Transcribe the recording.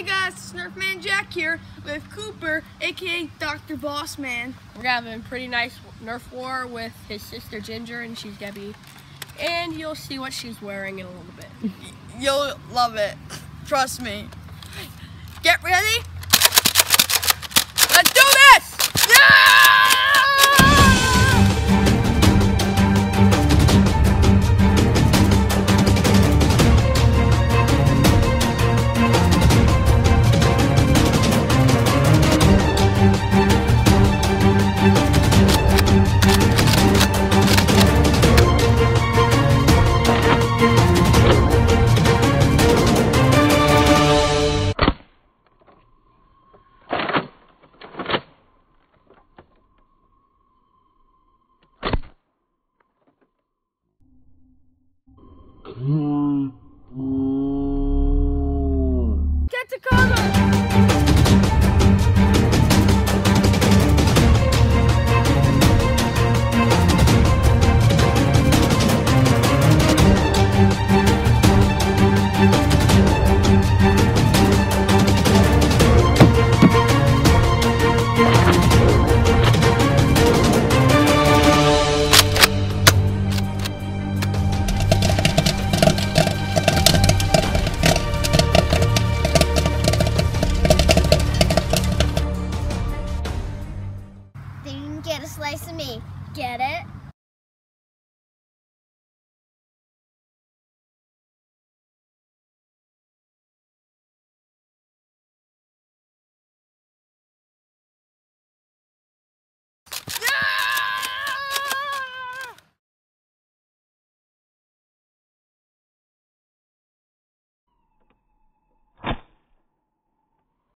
Hey uh, guys, Nerfman Jack here with Cooper, aka Dr. Bossman. We're having a pretty nice Nerf war with his sister Ginger, and she's Debbie. And you'll see what she's wearing in a little bit. You'll love it. Trust me. Get ready. Get to cover! get a slice of me. Get it?